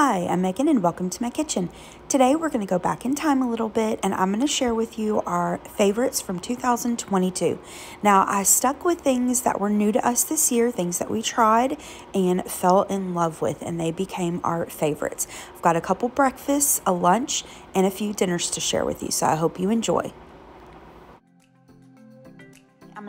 Hi, I'm Maegen and welcome to my kitchen. Today we're going to go back in time a little bit and I'm going to share with you our favorites from 2022. Now, I stuck with things that were new to us this year, things that we tried and fell in love with, and they became our favorites. I've got a couple breakfasts, a lunch, and a few dinners to share with you, so I hope you enjoy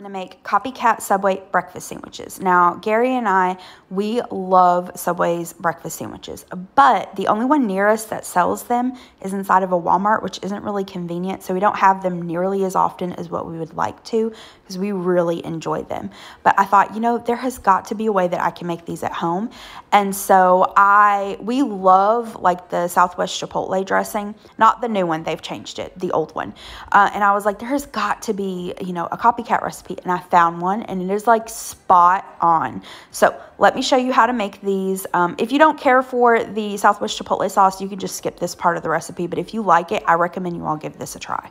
going to make copycat Subway breakfast sandwiches. Now, Gary and I, we love Subway's breakfast sandwiches, but the only one near us that sells them is inside of a Walmart, which isn't really convenient. So we don't have them nearly as often as what we would like to because we really enjoy them. But I thought, you know, there has got to be a way that I can make these at home. And so I, we love like the Southwest Chipotle dressing, not the new one, they've changed it, the old one. Uh, and I was like, there has got to be, you know, a copycat recipe recipe and I found one and it is like spot on. So let me show you how to make these. Um, if you don't care for the Southwest Chipotle sauce, you can just skip this part of the recipe. But if you like it, I recommend you all give this a try.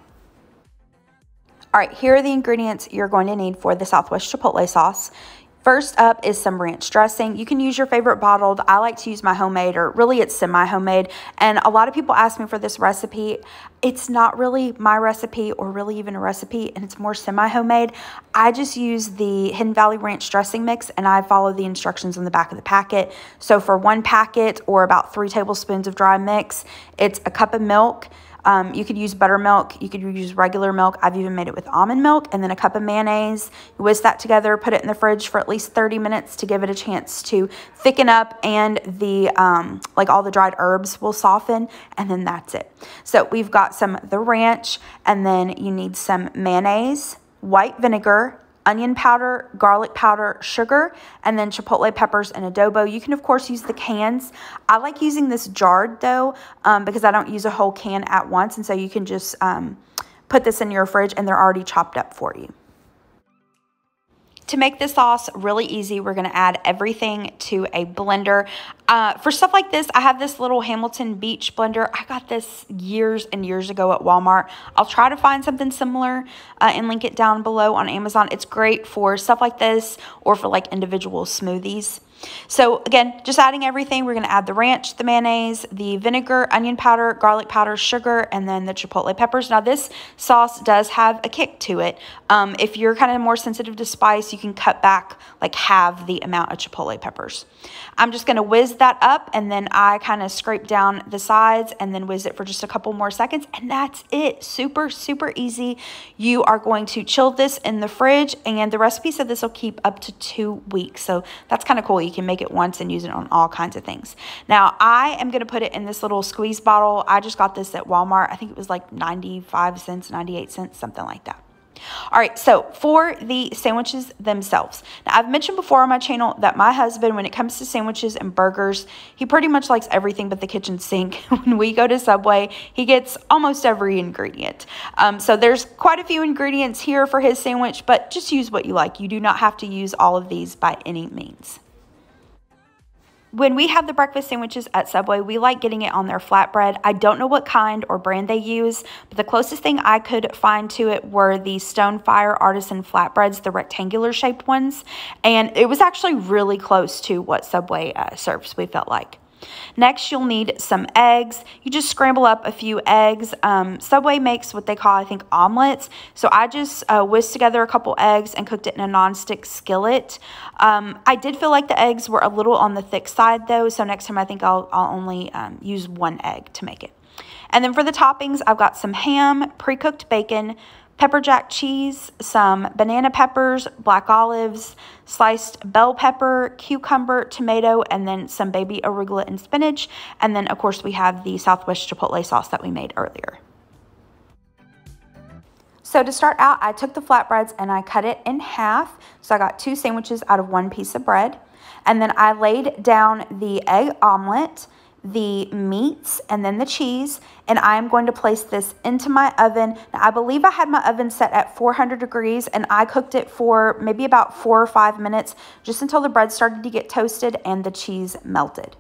All right, here are the ingredients you're going to need for the Southwest Chipotle sauce. First up is some ranch dressing. You can use your favorite bottled. I like to use my homemade or really it's semi-homemade. And a lot of people ask me for this recipe. It's not really my recipe or really even a recipe and it's more semi-homemade. I just use the Hidden Valley Ranch dressing mix and I follow the instructions on the back of the packet. So for one packet or about three tablespoons of dry mix, it's a cup of milk, um, you could use buttermilk. You could use regular milk. I've even made it with almond milk and then a cup of mayonnaise. Whisk that together, put it in the fridge for at least 30 minutes to give it a chance to thicken up and the um, like all the dried herbs will soften and then that's it. So we've got some of the ranch and then you need some mayonnaise, white vinegar, onion powder, garlic powder, sugar, and then chipotle peppers and adobo. You can, of course, use the cans. I like using this jarred, though, um, because I don't use a whole can at once, and so you can just um, put this in your fridge, and they're already chopped up for you. To make this sauce really easy, we're gonna add everything to a blender. Uh, for stuff like this, I have this little Hamilton Beach blender. I got this years and years ago at Walmart. I'll try to find something similar uh, and link it down below on Amazon. It's great for stuff like this or for like individual smoothies. So again, just adding everything. We're going to add the ranch, the mayonnaise, the vinegar, onion powder, garlic powder, sugar, and then the chipotle peppers. Now this sauce does have a kick to it. Um, if you're kind of more sensitive to spice, you can cut back like half the amount of chipotle peppers. I'm just going to whiz that up and then I kind of scrape down the sides and then whiz it for just a couple more seconds. And that's it. Super, super easy. You are going to chill this in the fridge and the recipe said this will keep up to two weeks. So that's kind of cool. You can make it once and use it on all kinds of things. Now, I am going to put it in this little squeeze bottle. I just got this at Walmart. I think it was like 95 cents, 98 cents, something like that. All right, so for the sandwiches themselves. Now, I've mentioned before on my channel that my husband, when it comes to sandwiches and burgers, he pretty much likes everything but the kitchen sink. when we go to Subway, he gets almost every ingredient. Um, so there's quite a few ingredients here for his sandwich, but just use what you like. You do not have to use all of these by any means. When we have the breakfast sandwiches at Subway, we like getting it on their flatbread. I don't know what kind or brand they use, but the closest thing I could find to it were the Stonefire Artisan flatbreads, the rectangular shaped ones. And it was actually really close to what Subway uh, serves, we felt like. Next, you'll need some eggs. You just scramble up a few eggs. Um, Subway makes what they call, I think, omelets. So I just uh, whisked together a couple eggs and cooked it in a nonstick skillet. Um, I did feel like the eggs were a little on the thick side, though. So next time, I think I'll, I'll only um, use one egg to make it. And then for the toppings, I've got some ham, pre-cooked bacon, pepper jack cheese, some banana peppers, black olives, sliced bell pepper, cucumber, tomato, and then some baby arugula and spinach. And then, of course, we have the Southwest Chipotle sauce that we made earlier. So to start out, I took the flatbreads and I cut it in half. So I got two sandwiches out of one piece of bread. And then I laid down the egg omelet the meats and then the cheese and I'm going to place this into my oven. Now, I believe I had my oven set at 400 degrees and I cooked it for maybe about four or five minutes just until the bread started to get toasted and the cheese melted.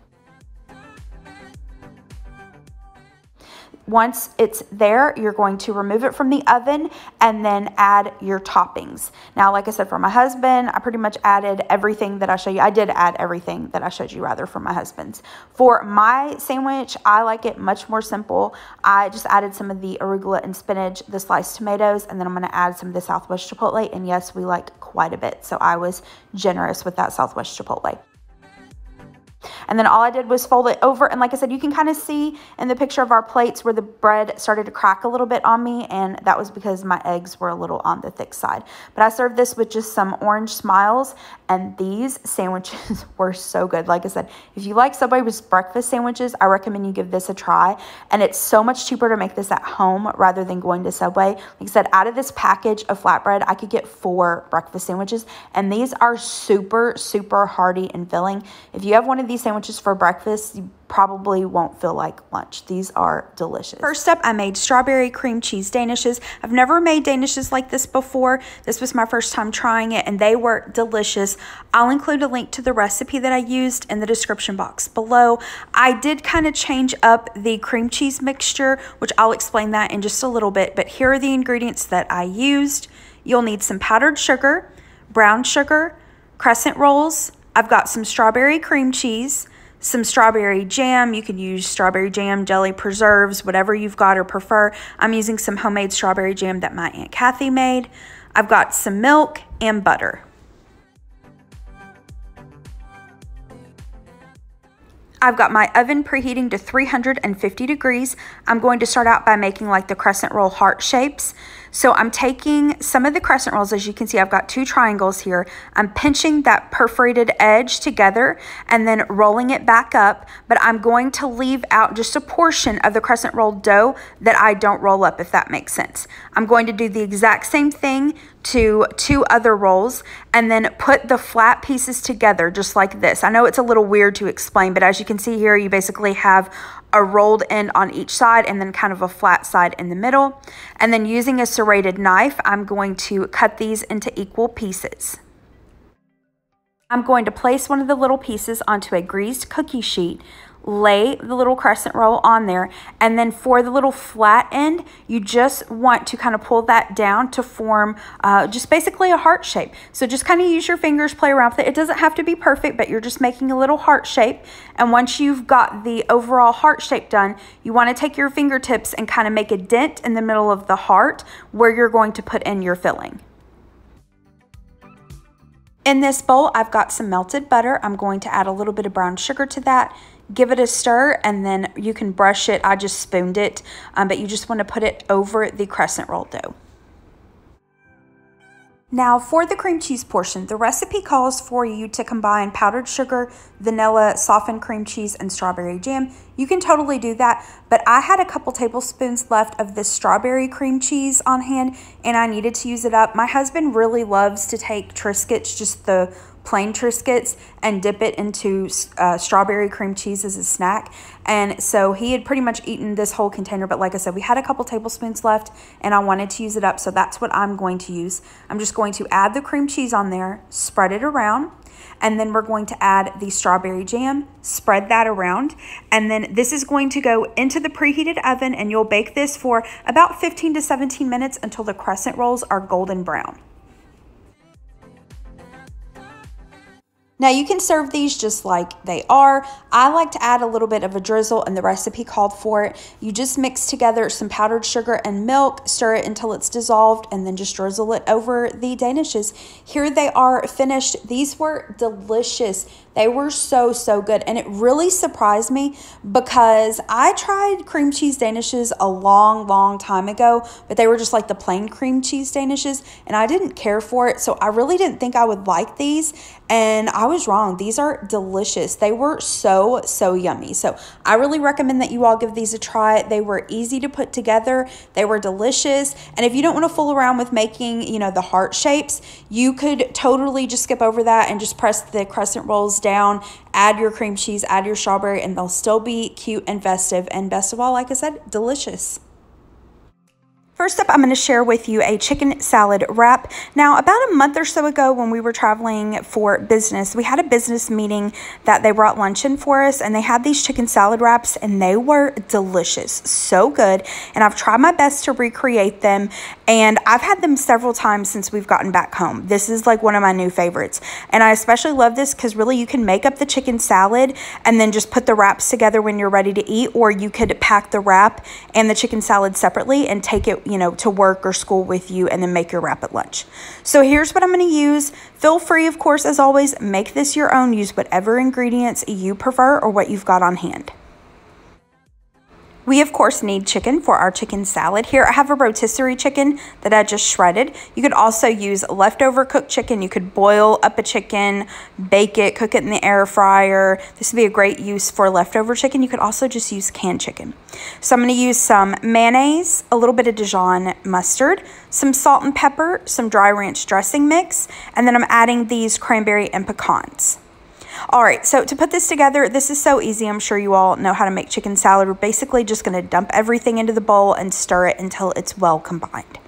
Once it's there, you're going to remove it from the oven and then add your toppings. Now, like I said, for my husband, I pretty much added everything that I showed you. I did add everything that I showed you rather for my husband's. For my sandwich, I like it much more simple. I just added some of the arugula and spinach, the sliced tomatoes, and then I'm gonna add some of the Southwest Chipotle. And yes, we like quite a bit. So I was generous with that Southwest Chipotle. And then all I did was fold it over. And like I said, you can kind of see in the picture of our plates where the bread started to crack a little bit on me. And that was because my eggs were a little on the thick side. But I served this with just some orange smiles. And these sandwiches were so good. Like I said, if you like Subway's breakfast sandwiches, I recommend you give this a try. And it's so much cheaper to make this at home rather than going to Subway. Like I said, out of this package of flatbread, I could get four breakfast sandwiches. And these are super, super hearty and filling. If you have one of these sandwiches for breakfast, you probably won't feel like lunch. These are delicious. First up, I made strawberry cream cheese danishes. I've never made danishes like this before. This was my first time trying it and they were delicious. I'll include a link to the recipe that I used in the description box below. I did kind of change up the cream cheese mixture, which I'll explain that in just a little bit, but here are the ingredients that I used. You'll need some powdered sugar, brown sugar, crescent rolls, I've got some strawberry cream cheese, some strawberry jam. You can use strawberry jam, jelly, preserves, whatever you've got or prefer. I'm using some homemade strawberry jam that my Aunt Kathy made. I've got some milk and butter. I've got my oven preheating to 350 degrees. I'm going to start out by making like the crescent roll heart shapes. So I'm taking some of the crescent rolls, as you can see, I've got two triangles here. I'm pinching that perforated edge together and then rolling it back up, but I'm going to leave out just a portion of the crescent roll dough that I don't roll up, if that makes sense. I'm going to do the exact same thing to two other rolls and then put the flat pieces together just like this. I know it's a little weird to explain, but as you can see here, you basically have a rolled end on each side and then kind of a flat side in the middle. And then using a serrated knife, I'm going to cut these into equal pieces. I'm going to place one of the little pieces onto a greased cookie sheet lay the little crescent roll on there and then for the little flat end you just want to kind of pull that down to form uh, just basically a heart shape. So just kind of use your fingers play around with it. It doesn't have to be perfect but you're just making a little heart shape. And once you've got the overall heart shape done you want to take your fingertips and kind of make a dent in the middle of the heart where you're going to put in your filling. In this bowl, I've got some melted butter. I'm going to add a little bit of brown sugar to that give it a stir and then you can brush it. I just spooned it, um, but you just want to put it over the crescent roll dough. Now for the cream cheese portion, the recipe calls for you to combine powdered sugar, vanilla, softened cream cheese, and strawberry jam. You can totally do that, but I had a couple tablespoons left of this strawberry cream cheese on hand and I needed to use it up. My husband really loves to take Triscuits, just the plain Triscuits and dip it into uh, strawberry cream cheese as a snack. And so he had pretty much eaten this whole container. But like I said, we had a couple tablespoons left and I wanted to use it up. So that's what I'm going to use. I'm just going to add the cream cheese on there, spread it around. And then we're going to add the strawberry jam, spread that around. And then this is going to go into the preheated oven and you'll bake this for about 15 to 17 minutes until the crescent rolls are golden brown. Now you can serve these just like they are. I like to add a little bit of a drizzle and the recipe called for it. You just mix together some powdered sugar and milk, stir it until it's dissolved, and then just drizzle it over the danishes. Here they are finished. These were delicious. They were so, so good. And it really surprised me because I tried cream cheese danishes a long, long time ago, but they were just like the plain cream cheese danishes and I didn't care for it. So I really didn't think I would like these. And I was wrong. These are delicious. They were so, so yummy. So I really recommend that you all give these a try. They were easy to put together. They were delicious. And if you don't want to fool around with making, you know, the heart shapes, you could totally just skip over that and just press the crescent rolls down add your cream cheese, add your strawberry, and they'll still be cute and festive. And best of all, like I said, delicious. First up, I'm going to share with you a chicken salad wrap. Now, about a month or so ago when we were traveling for business, we had a business meeting that they brought lunch in for us and they had these chicken salad wraps and they were delicious. So good. And I've tried my best to recreate them and I've had them several times since we've gotten back home. This is like one of my new favorites. And I especially love this because really you can make up the chicken salad and then just put the wraps together when you're ready to eat or you could pack the wrap and the chicken salad separately and take it you know, to work or school with you and then make your wrap at lunch. So here's what I'm going to use. Feel free, of course, as always, make this your own. Use whatever ingredients you prefer or what you've got on hand. We of course need chicken for our chicken salad. Here I have a rotisserie chicken that I just shredded. You could also use leftover cooked chicken. You could boil up a chicken, bake it, cook it in the air fryer. This would be a great use for leftover chicken. You could also just use canned chicken. So I'm going to use some mayonnaise, a little bit of Dijon mustard, some salt and pepper, some dry ranch dressing mix, and then I'm adding these cranberry and pecans. All right, so to put this together, this is so easy. I'm sure you all know how to make chicken salad. We're basically just going to dump everything into the bowl and stir it until it's well combined.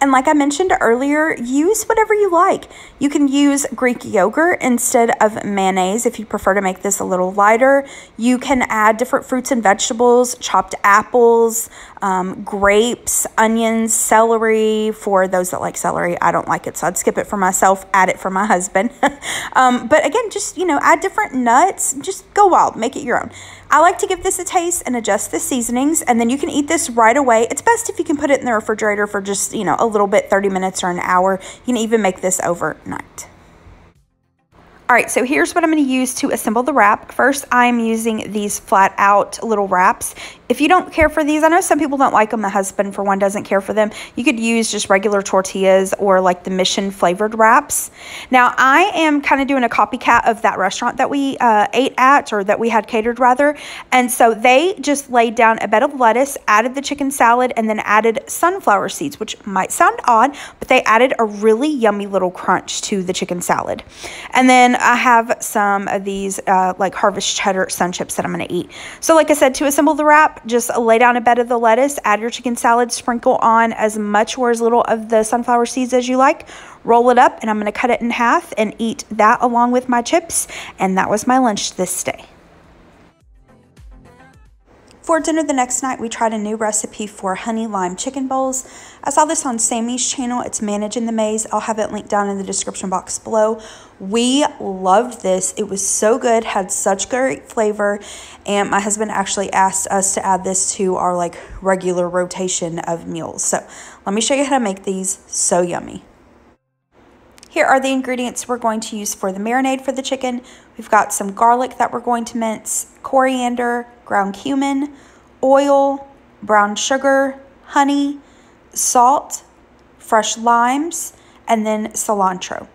And like I mentioned earlier, use whatever you like. You can use Greek yogurt instead of mayonnaise if you prefer to make this a little lighter. You can add different fruits and vegetables, chopped apples, um, grapes, onions, celery. For those that like celery, I don't like it, so I'd skip it for myself, add it for my husband. um, but again, just, you know, add different nuts. Just go wild, make it your own. I like to give this a taste and adjust the seasonings, and then you can eat this right away. It's best if you can put it in the refrigerator for just, you know, a little bit, 30 minutes or an hour. You can even make this overnight. All right, so here's what I'm going to use to assemble the wrap. First, I'm using these flat out little wraps. If you don't care for these, I know some people don't like them. My husband, for one, doesn't care for them. You could use just regular tortillas or like the mission flavored wraps. Now, I am kind of doing a copycat of that restaurant that we uh, ate at or that we had catered rather. And so they just laid down a bed of lettuce, added the chicken salad, and then added sunflower seeds, which might sound odd, but they added a really yummy little crunch to the chicken salad. And then I have some of these uh, like harvest cheddar sun chips that I'm going to eat. So like I said, to assemble the wrap, just lay down a bed of the lettuce, add your chicken salad, sprinkle on as much or as little of the sunflower seeds as you like, roll it up, and I'm going to cut it in half and eat that along with my chips. And that was my lunch this day. For dinner the next night, we tried a new recipe for honey lime chicken bowls. I saw this on Sammy's channel. It's Managing the Maze. I'll have it linked down in the description box below. We loved this. It was so good, had such great flavor, and my husband actually asked us to add this to our like regular rotation of meals. So let me show you how to make these. So yummy. Here are the ingredients we're going to use for the marinade for the chicken. We've got some garlic that we're going to mince, coriander, ground cumin, oil, brown sugar, honey, salt, fresh limes, and then cilantro.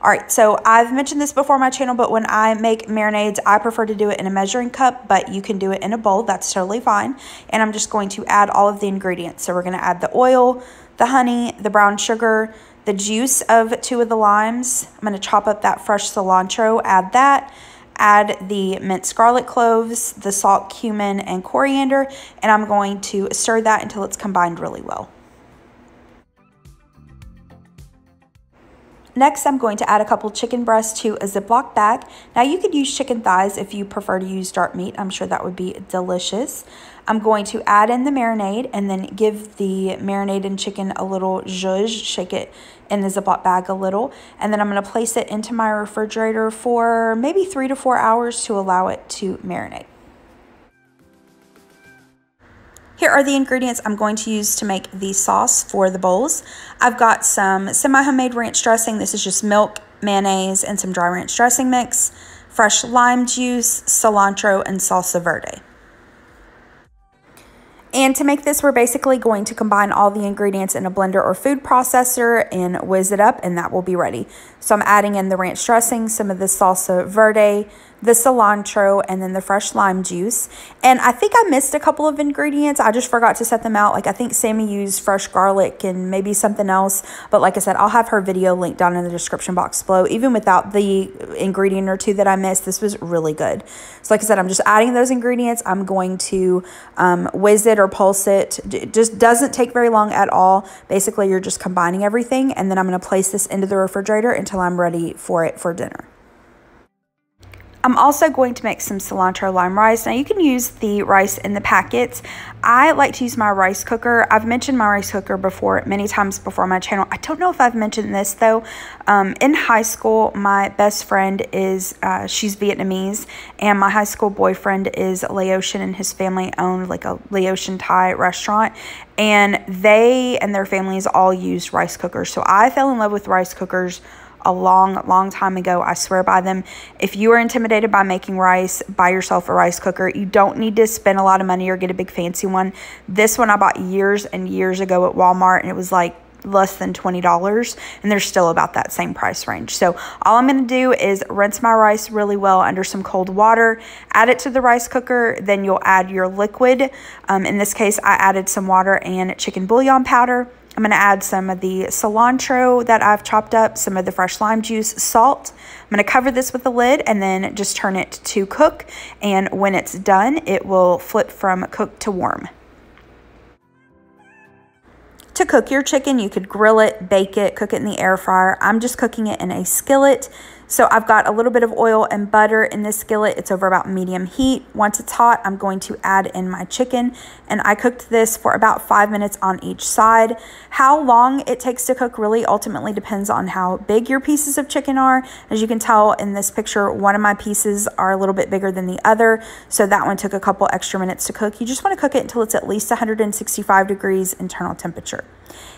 All right, so I've mentioned this before on my channel, but when I make marinades, I prefer to do it in a measuring cup, but you can do it in a bowl. That's totally fine. And I'm just going to add all of the ingredients. So we're going to add the oil, the honey, the brown sugar, the juice of two of the limes. I'm going to chop up that fresh cilantro, add that, add the minced garlic cloves, the salt, cumin, and coriander, and I'm going to stir that until it's combined really well. Next, I'm going to add a couple chicken breasts to a Ziploc bag. Now, you could use chicken thighs if you prefer to use dark meat. I'm sure that would be delicious. I'm going to add in the marinade and then give the marinade and chicken a little zhuzh, shake it in the Ziploc bag a little. And then I'm going to place it into my refrigerator for maybe three to four hours to allow it to marinate. Here are the ingredients I'm going to use to make the sauce for the bowls. I've got some semi-homemade ranch dressing. This is just milk, mayonnaise, and some dry ranch dressing mix, fresh lime juice, cilantro, and salsa verde. And to make this, we're basically going to combine all the ingredients in a blender or food processor and whiz it up, and that will be ready. So I'm adding in the ranch dressing, some of the salsa verde, the cilantro, and then the fresh lime juice. And I think I missed a couple of ingredients. I just forgot to set them out. Like I think Sammy used fresh garlic and maybe something else. But like I said, I'll have her video linked down in the description box below. Even without the ingredient or two that I missed, this was really good. So like I said, I'm just adding those ingredients. I'm going to um, whiz it or pulse it. It just doesn't take very long at all. Basically, you're just combining everything. And then I'm going to place this into the refrigerator until I'm ready for it for dinner. I'm also going to make some cilantro lime rice. Now you can use the rice in the packets. I like to use my rice cooker. I've mentioned my rice cooker before, many times before my channel. I don't know if I've mentioned this though. Um, in high school, my best friend is, uh, she's Vietnamese and my high school boyfriend is Laotian and his family owned like a Laotian Thai restaurant and they and their families all used rice cookers. So I fell in love with rice cookers a long, long time ago. I swear by them. If you are intimidated by making rice, buy yourself a rice cooker. You don't need to spend a lot of money or get a big fancy one. This one I bought years and years ago at Walmart, and it was like less than $20 and they're still about that same price range. So all I'm going to do is rinse my rice really well under some cold water, add it to the rice cooker, then you'll add your liquid. Um, in this case, I added some water and chicken bouillon powder. I'm going to add some of the cilantro that I've chopped up, some of the fresh lime juice, salt. I'm going to cover this with a lid and then just turn it to cook. And when it's done, it will flip from cook to warm. To cook your chicken, you could grill it, bake it, cook it in the air fryer. I'm just cooking it in a skillet. So I've got a little bit of oil and butter in this skillet. It's over about medium heat. Once it's hot, I'm going to add in my chicken. And I cooked this for about five minutes on each side. How long it takes to cook really ultimately depends on how big your pieces of chicken are. As you can tell in this picture, one of my pieces are a little bit bigger than the other. So that one took a couple extra minutes to cook. You just want to cook it until it's at least 165 degrees internal temperature.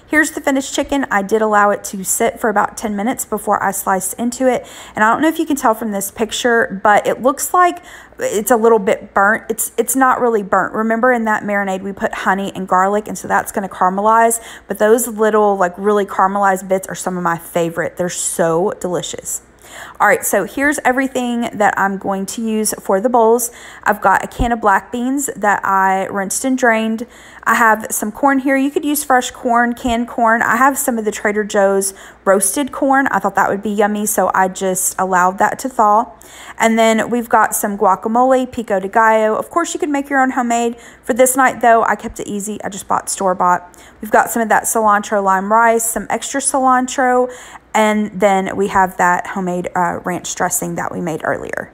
Here's the finished chicken. I did allow it to sit for about 10 minutes before I sliced into it. And I don't know if you can tell from this picture, but it looks like it's a little bit burnt. It's it's not really burnt. Remember in that marinade we put honey and garlic and so that's going to caramelize, but those little like really caramelized bits are some of my favorite. They're so delicious. All right, so here's everything that I'm going to use for the bowls. I've got a can of black beans that I rinsed and drained. I have some corn here. You could use fresh corn, canned corn. I have some of the Trader Joe's roasted corn. I thought that would be yummy, so I just allowed that to thaw. And then we've got some guacamole, pico de gallo. Of course, you could make your own homemade. For this night, though, I kept it easy. I just bought store-bought. We've got some of that cilantro lime rice, some extra cilantro, and then we have that homemade uh, ranch dressing that we made earlier.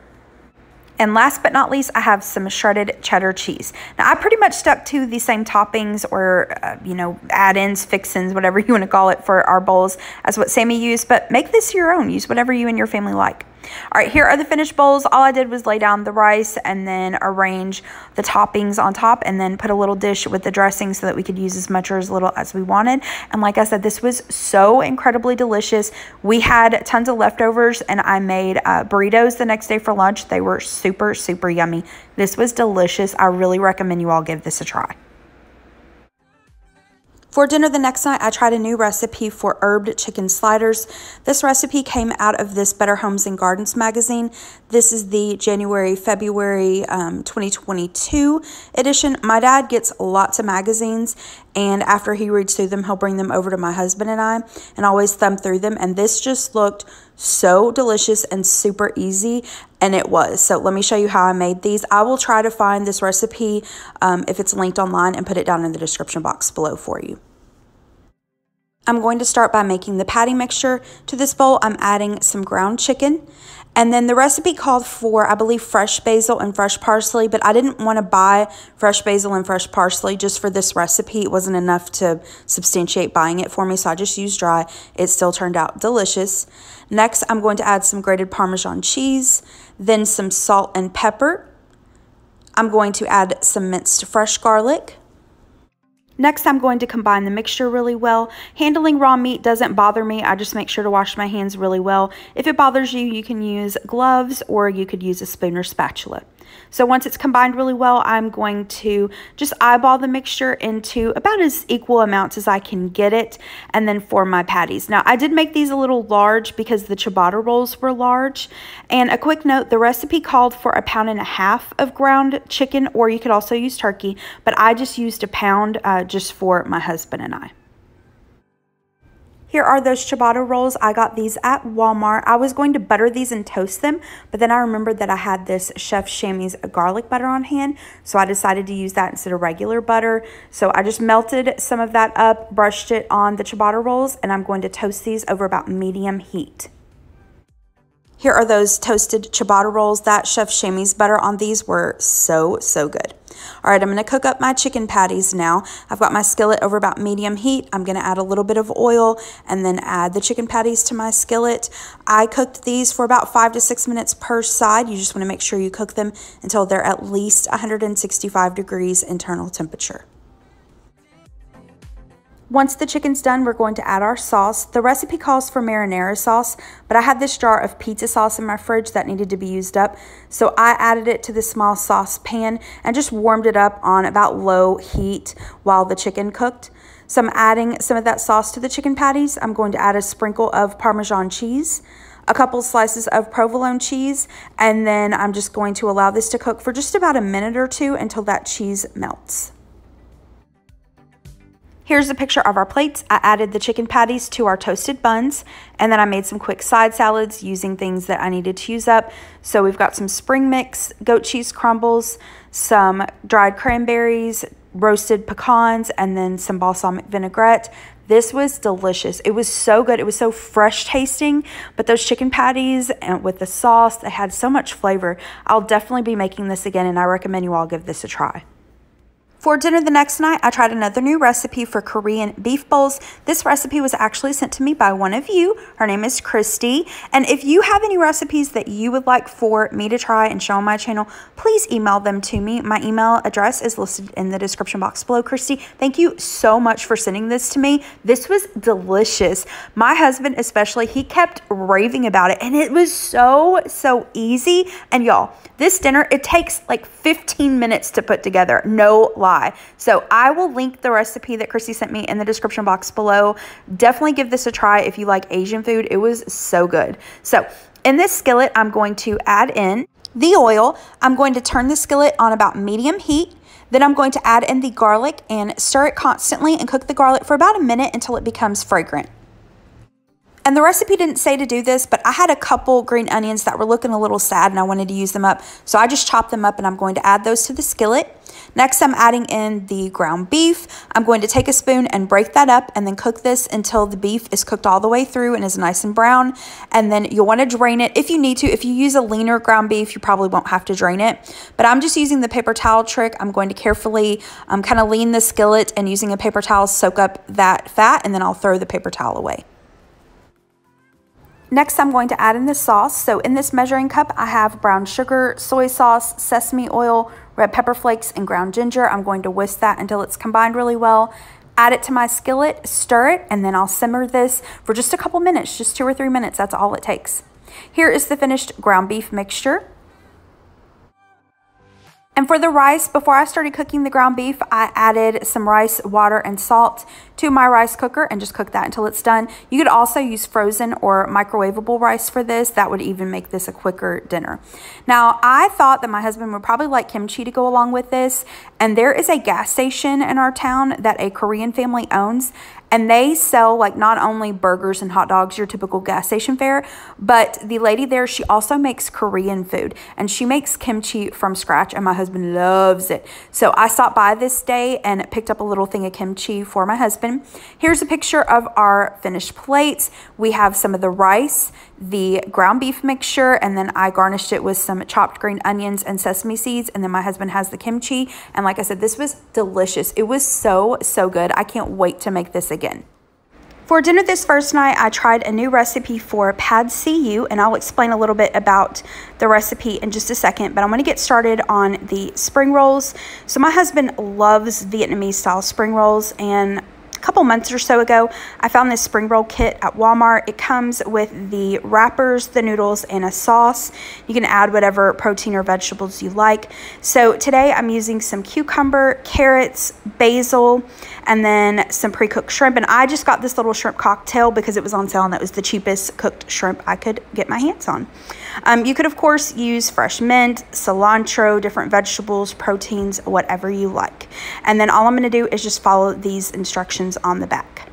And last but not least, I have some shredded cheddar cheese. Now, I pretty much stuck to the same toppings or, uh, you know, add-ins, fixins, whatever you want to call it for our bowls as what Sammy used, but make this your own. Use whatever you and your family like. All right, here are the finished bowls. All I did was lay down the rice and then arrange the toppings on top and then put a little dish with the dressing so that we could use as much or as little as we wanted. And like I said, this was so incredibly delicious. We had tons of leftovers and I made uh, burritos the next day for lunch. They were super, super yummy. This was delicious. I really recommend you all give this a try. For dinner the next night, I tried a new recipe for herbed chicken sliders. This recipe came out of this Better Homes and Gardens magazine. This is the January, February um, 2022 edition. My dad gets lots of magazines, and after he reads through them, he'll bring them over to my husband and I, and always thumb through them. And this just looked so delicious and super easy and it was so let me show you how i made these i will try to find this recipe um, if it's linked online and put it down in the description box below for you I'm going to start by making the patty mixture. To this bowl, I'm adding some ground chicken. And then the recipe called for, I believe, fresh basil and fresh parsley, but I didn't want to buy fresh basil and fresh parsley just for this recipe. It wasn't enough to substantiate buying it for me, so I just used dry. It still turned out delicious. Next, I'm going to add some grated Parmesan cheese, then some salt and pepper. I'm going to add some minced fresh garlic, Next, I'm going to combine the mixture really well. Handling raw meat doesn't bother me. I just make sure to wash my hands really well. If it bothers you, you can use gloves or you could use a spoon or spatula. So once it's combined really well, I'm going to just eyeball the mixture into about as equal amounts as I can get it and then form my patties. Now I did make these a little large because the ciabatta rolls were large. And a quick note, the recipe called for a pound and a half of ground chicken or you could also use turkey, but I just used a pound uh, just for my husband and I. Here are those ciabatta rolls. I got these at Walmart. I was going to butter these and toast them, but then I remembered that I had this Chef Shamy garlic butter on hand, so I decided to use that instead of regular butter. So I just melted some of that up, brushed it on the ciabatta rolls, and I'm going to toast these over about medium heat. Here are those toasted ciabatta rolls. That Chef Shamy butter on these were so, so good. All right, I'm going to cook up my chicken patties now. I've got my skillet over about medium heat. I'm going to add a little bit of oil and then add the chicken patties to my skillet. I cooked these for about five to six minutes per side. You just want to make sure you cook them until they're at least 165 degrees internal temperature. Once the chicken's done, we're going to add our sauce. The recipe calls for marinara sauce, but I had this jar of pizza sauce in my fridge that needed to be used up. So I added it to the small saucepan and just warmed it up on about low heat while the chicken cooked. So I'm adding some of that sauce to the chicken patties. I'm going to add a sprinkle of Parmesan cheese a couple slices of provolone cheese, and then I'm just going to allow this to cook for just about a minute or two until that cheese melts. Here's a picture of our plates. I added the chicken patties to our toasted buns, and then I made some quick side salads using things that I needed to use up. So we've got some spring mix, goat cheese crumbles, some dried cranberries, roasted pecans, and then some balsamic vinaigrette. This was delicious. It was so good. It was so fresh tasting, but those chicken patties and with the sauce, they had so much flavor. I'll definitely be making this again, and I recommend you all give this a try. For dinner the next night, I tried another new recipe for Korean beef bowls. This recipe was actually sent to me by one of you. Her name is Christy. And if you have any recipes that you would like for me to try and show on my channel, please email them to me. My email address is listed in the description box below. Christy, thank you so much for sending this to me. This was delicious. My husband especially, he kept raving about it and it was so, so easy. And y'all, this dinner, it takes like 15 minutes to put together. No lie. So I will link the recipe that Christy sent me in the description box below. Definitely give this a try if you like Asian food. It was so good. So in this skillet, I'm going to add in the oil. I'm going to turn the skillet on about medium heat. Then I'm going to add in the garlic and stir it constantly and cook the garlic for about a minute until it becomes fragrant. And the recipe didn't say to do this, but I had a couple green onions that were looking a little sad and I wanted to use them up. So I just chopped them up and I'm going to add those to the skillet. Next, I'm adding in the ground beef. I'm going to take a spoon and break that up and then cook this until the beef is cooked all the way through and is nice and brown. And then you'll want to drain it if you need to. If you use a leaner ground beef, you probably won't have to drain it. But I'm just using the paper towel trick. I'm going to carefully um, kind of lean the skillet and using a paper towel soak up that fat and then I'll throw the paper towel away. Next, I'm going to add in the sauce. So in this measuring cup, I have brown sugar, soy sauce, sesame oil, red pepper flakes, and ground ginger. I'm going to whisk that until it's combined really well. Add it to my skillet, stir it, and then I'll simmer this for just a couple minutes, just two or three minutes. That's all it takes. Here is the finished ground beef mixture. And for the rice, before I started cooking the ground beef, I added some rice, water, and salt to my rice cooker and just cook that until it's done. You could also use frozen or microwavable rice for this. That would even make this a quicker dinner. Now, I thought that my husband would probably like kimchi to go along with this. And there is a gas station in our town that a Korean family owns. And they sell like not only burgers and hot dogs, your typical gas station fare, but the lady there, she also makes Korean food and she makes kimchi from scratch and my husband loves it. So I stopped by this day and picked up a little thing of kimchi for my husband. Here's a picture of our finished plates. We have some of the rice, the ground beef mixture, and then I garnished it with some chopped green onions and sesame seeds. And then my husband has the kimchi. And like I said, this was delicious. It was so, so good. I can't wait to make this again. For dinner this first night, I tried a new recipe for Pad See Ew, and I'll explain a little bit about the recipe in just a second, but I'm gonna get started on the spring rolls. So my husband loves Vietnamese style spring rolls, and couple months or so ago, I found this spring roll kit at Walmart. It comes with the wrappers, the noodles, and a sauce. You can add whatever protein or vegetables you like. So today I'm using some cucumber, carrots, basil, and then some pre-cooked shrimp. And I just got this little shrimp cocktail because it was on sale and that was the cheapest cooked shrimp I could get my hands on. Um, you could, of course, use fresh mint, cilantro, different vegetables, proteins, whatever you like. And then all I'm going to do is just follow these instructions on the back.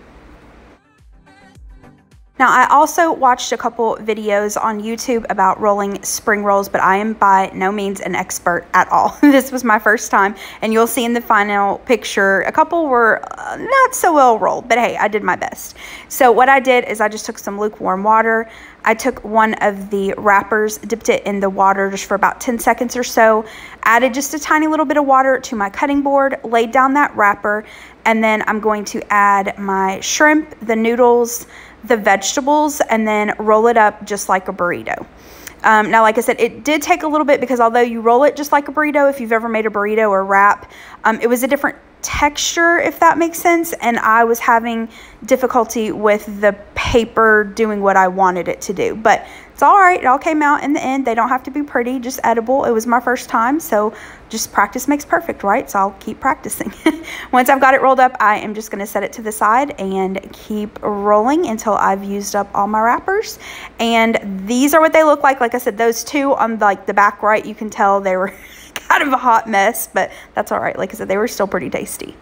Now, I also watched a couple videos on YouTube about rolling spring rolls, but I am by no means an expert at all. this was my first time, and you'll see in the final picture, a couple were uh, not so well rolled, but hey, I did my best. So what I did is I just took some lukewarm water. I took one of the wrappers, dipped it in the water just for about 10 seconds or so, added just a tiny little bit of water to my cutting board, laid down that wrapper, and then I'm going to add my shrimp, the noodles, the vegetables and then roll it up just like a burrito. Um, now, like I said, it did take a little bit because although you roll it just like a burrito, if you've ever made a burrito or wrap, um, it was a different texture, if that makes sense. And I was having difficulty with the paper doing what I wanted it to do. But it's all right. It all came out in the end. They don't have to be pretty, just edible. It was my first time, so just practice makes perfect, right? So I'll keep practicing. Once I've got it rolled up, I am just going to set it to the side and keep rolling until I've used up all my wrappers. And these are what they look like. Like I said, those two on like the back right, you can tell they were kind of a hot mess, but that's all right. Like I said, they were still pretty tasty.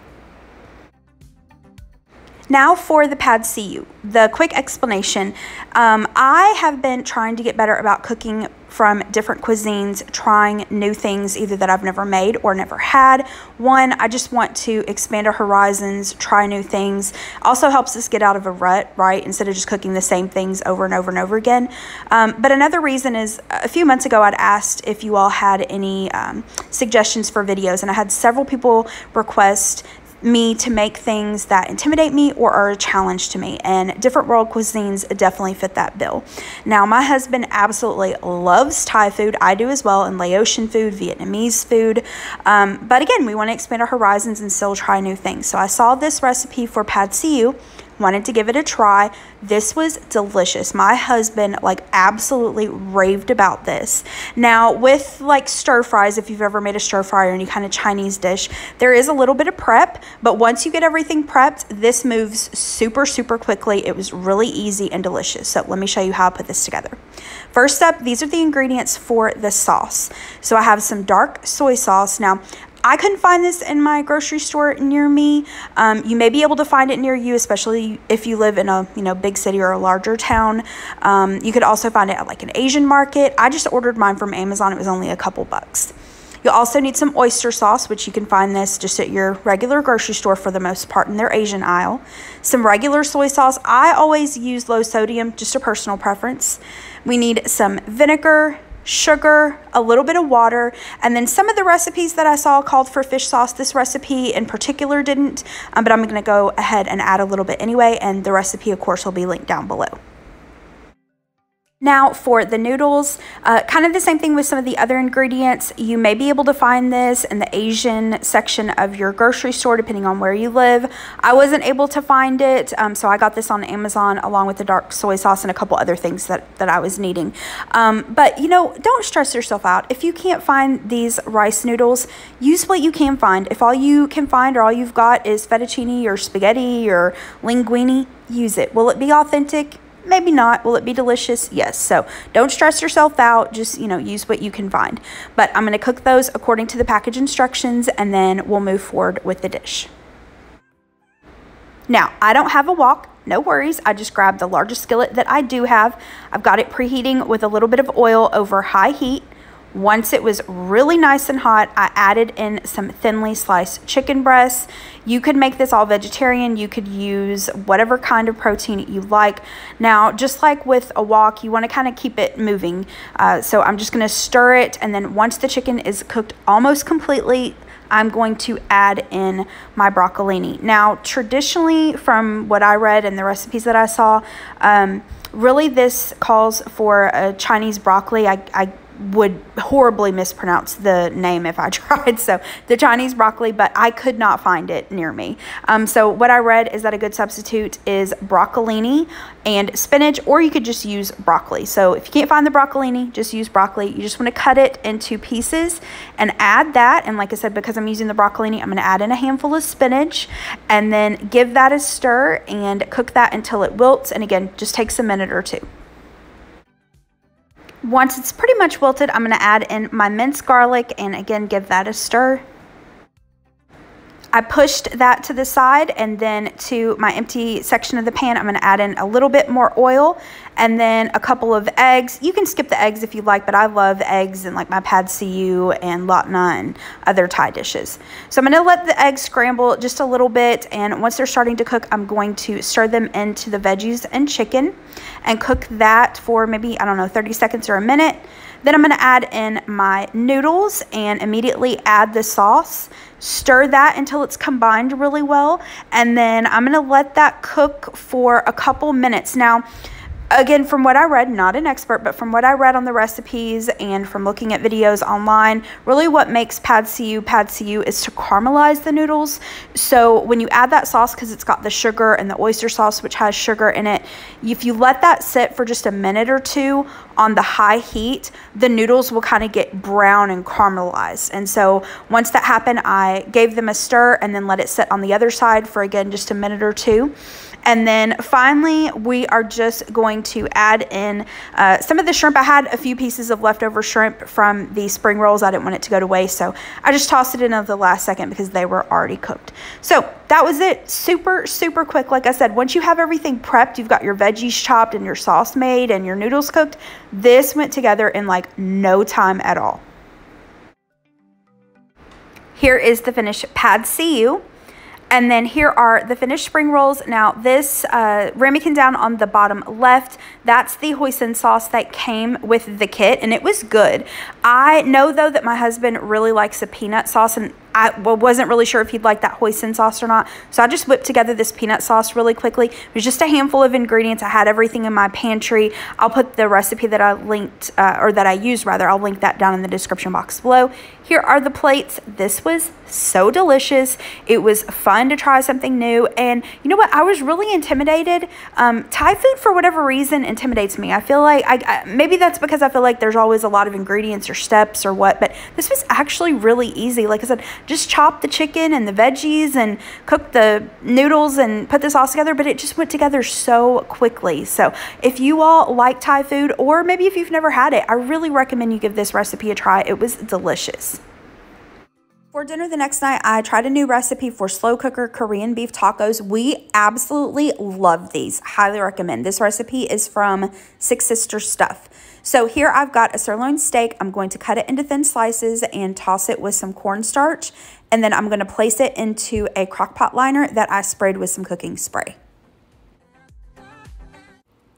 Now for the Pad See Ew, the quick explanation. Um, I have been trying to get better about cooking from different cuisines, trying new things either that I've never made or never had. One, I just want to expand our horizons, try new things. Also helps us get out of a rut, right? Instead of just cooking the same things over and over and over again. Um, but another reason is a few months ago, I'd asked if you all had any um, suggestions for videos, and I had several people request me to make things that intimidate me or are a challenge to me. And different world cuisines definitely fit that bill. Now, my husband absolutely loves Thai food. I do as well, and Laotian food, Vietnamese food. Um, but again, we want to expand our horizons and still try new things. So I saw this recipe for pad see ew wanted to give it a try. This was delicious. My husband like absolutely raved about this. Now with like stir fries, if you've ever made a stir fry or any kind of Chinese dish, there is a little bit of prep, but once you get everything prepped, this moves super, super quickly. It was really easy and delicious. So let me show you how I put this together. First up, these are the ingredients for the sauce. So I have some dark soy sauce. Now, I couldn't find this in my grocery store near me. Um, you may be able to find it near you, especially if you live in a you know big city or a larger town. Um, you could also find it at like an Asian market. I just ordered mine from Amazon. It was only a couple bucks. You'll also need some oyster sauce, which you can find this just at your regular grocery store for the most part in their Asian aisle. Some regular soy sauce. I always use low sodium, just a personal preference. We need some vinegar, sugar, a little bit of water, and then some of the recipes that I saw called for fish sauce. This recipe in particular didn't, um, but I'm to go ahead and add a little bit anyway, and the recipe, of course, will be linked down below. Now for the noodles, uh, kind of the same thing with some of the other ingredients. You may be able to find this in the Asian section of your grocery store, depending on where you live. I wasn't able to find it, um, so I got this on Amazon along with the dark soy sauce and a couple other things that, that I was needing. Um, but, you know, don't stress yourself out. If you can't find these rice noodles, use what you can find. If all you can find or all you've got is fettuccine or spaghetti or linguine, use it. Will it be authentic? Maybe not. Will it be delicious? Yes. So don't stress yourself out. Just, you know, use what you can find. But I'm going to cook those according to the package instructions and then we'll move forward with the dish. Now, I don't have a wok. No worries. I just grabbed the largest skillet that I do have. I've got it preheating with a little bit of oil over high heat. Once it was really nice and hot, I added in some thinly sliced chicken breasts. You could make this all vegetarian. You could use whatever kind of protein you like. Now, just like with a wok, you want to kind of keep it moving. Uh, so I'm just going to stir it. And then once the chicken is cooked almost completely, I'm going to add in my broccolini. Now, traditionally, from what I read and the recipes that I saw, um, really this calls for a Chinese broccoli. I, I would horribly mispronounce the name if I tried. So the Chinese broccoli, but I could not find it near me. Um, so what I read is that a good substitute is broccolini and spinach, or you could just use broccoli. So if you can't find the broccolini, just use broccoli. You just want to cut it into pieces and add that. And like I said, because I'm using the broccolini, I'm going to add in a handful of spinach and then give that a stir and cook that until it wilts. And again, just takes a minute or two. Once it's pretty much wilted, I'm going to add in my minced garlic and again give that a stir. I pushed that to the side and then to my empty section of the pan, I'm going to add in a little bit more oil and then a couple of eggs. You can skip the eggs if you like, but I love eggs in like my pad see ew and lad na and other Thai dishes. So I'm going to let the eggs scramble just a little bit and once they're starting to cook, I'm going to stir them into the veggies and chicken and cook that for maybe, I don't know, 30 seconds or a minute. Then I'm going to add in my noodles and immediately add the sauce. Stir that until it's combined really well. And then I'm going to let that cook for a couple minutes. Now, again, from what I read, not an expert, but from what I read on the recipes and from looking at videos online, really what makes pad see ew pad see ew is to caramelize the noodles. So when you add that sauce, because it's got the sugar and the oyster sauce, which has sugar in it, if you let that sit for just a minute or two on the high heat, the noodles will kind of get brown and caramelized. And so once that happened, I gave them a stir and then let it sit on the other side for again just a minute or two. And then finally, we are just going to add in uh, some of the shrimp. I had a few pieces of leftover shrimp from the spring rolls. I didn't want it to go to waste, so I just tossed it in at the last second because they were already cooked. So that was it. Super, super quick. Like I said, once you have everything prepped, you've got your veggies chopped and your sauce made and your noodles cooked, this went together in like no time at all. Here is the finished pad see ew. And then here are the finished spring rolls. Now this uh, ramekin down on the bottom left, that's the hoisin sauce that came with the kit and it was good. I know though that my husband really likes a peanut sauce and I wasn't really sure if he'd like that hoisin sauce or not. So I just whipped together this peanut sauce really quickly. It was just a handful of ingredients. I had everything in my pantry. I'll put the recipe that I linked, uh, or that I used rather, I'll link that down in the description box below. Here are the plates. This was so delicious. It was fun to try something new. And you know what? I was really intimidated. Um, Thai food, for whatever reason, intimidates me. I feel like, I, I, maybe that's because I feel like there's always a lot of ingredients or steps or what, but this was actually really easy. Like I said, just chop the chicken and the veggies and cook the noodles and put this all together, but it just went together so quickly. So if you all like Thai food, or maybe if you've never had it, I really recommend you give this recipe a try. It was delicious. For dinner the next night, I tried a new recipe for slow cooker Korean beef tacos. We absolutely love these. Highly recommend. This recipe is from Six Sister Stuff. So here I've got a sirloin steak. I'm going to cut it into thin slices and toss it with some cornstarch. And then I'm going to place it into a crock pot liner that I sprayed with some cooking spray.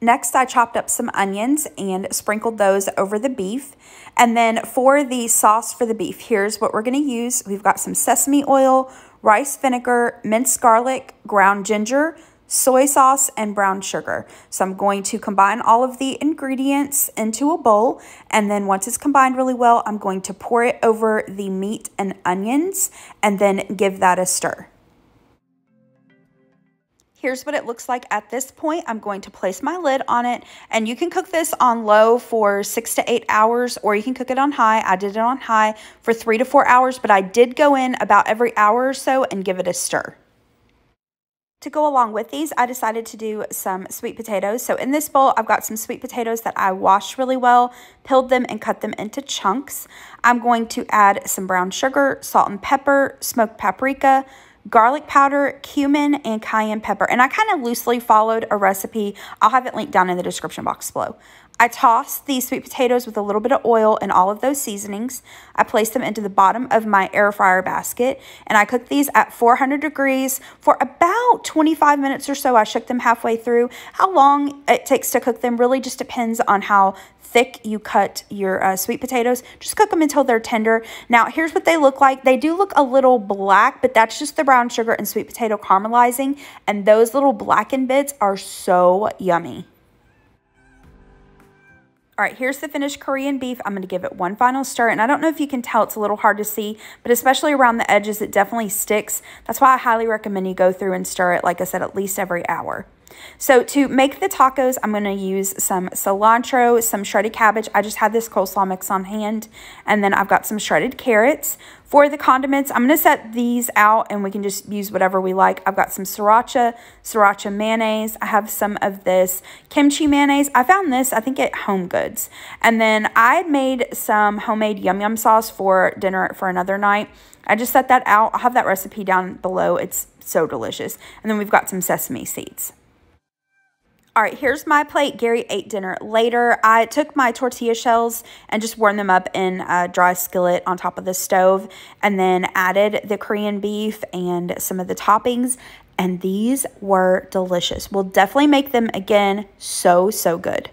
Next, I chopped up some onions and sprinkled those over the beef. And then for the sauce for the beef, here's what we're going to use. We've got some sesame oil, rice vinegar, minced garlic, ground ginger, soy sauce, and brown sugar. So I'm going to combine all of the ingredients into a bowl. And then once it's combined really well, I'm going to pour it over the meat and onions and then give that a stir. Here's what it looks like at this point. I'm going to place my lid on it and you can cook this on low for six to eight hours or you can cook it on high. I did it on high for three to four hours, but I did go in about every hour or so and give it a stir. To go along with these, I decided to do some sweet potatoes. So in this bowl, I've got some sweet potatoes that I washed really well, peeled them and cut them into chunks. I'm going to add some brown sugar, salt and pepper, smoked paprika, garlic powder, cumin, and cayenne pepper. And I kind of loosely followed a recipe. I'll have it linked down in the description box below. I toss these sweet potatoes with a little bit of oil and all of those seasonings. I place them into the bottom of my air fryer basket and I cook these at 400 degrees for about 25 minutes or so. I shook them halfway through. How long it takes to cook them really just depends on how thick you cut your uh, sweet potatoes. Just cook them until they're tender. Now, here's what they look like. They do look a little black, but that's just the brown sugar and sweet potato caramelizing. And those little blackened bits are so yummy. All right, here's the finished Korean beef. I'm going to give it one final stir. And I don't know if you can tell, it's a little hard to see, but especially around the edges, it definitely sticks. That's why I highly recommend you go through and stir it, like I said, at least every hour. So to make the tacos, I'm going to use some cilantro, some shredded cabbage. I just had this coleslaw mix on hand. And then I've got some shredded carrots. For the condiments, I'm going to set these out and we can just use whatever we like. I've got some sriracha, sriracha mayonnaise. I have some of this kimchi mayonnaise. I found this, I think, at Home Goods. And then I made some homemade yum yum sauce for dinner for another night. I just set that out. I'll have that recipe down below. It's so delicious. And then we've got some sesame seeds. All right, here's my plate. Gary ate dinner later. I took my tortilla shells and just warmed them up in a dry skillet on top of the stove and then added the Korean beef and some of the toppings. And these were delicious. We'll definitely make them again. So, so good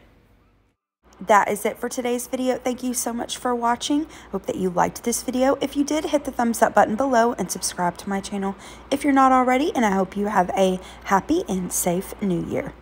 that is it for today's video. Thank you so much for watching. Hope that you liked this video. If you did, hit the thumbs up button below and subscribe to my channel if you're not already. And I hope you have a happy and safe new year.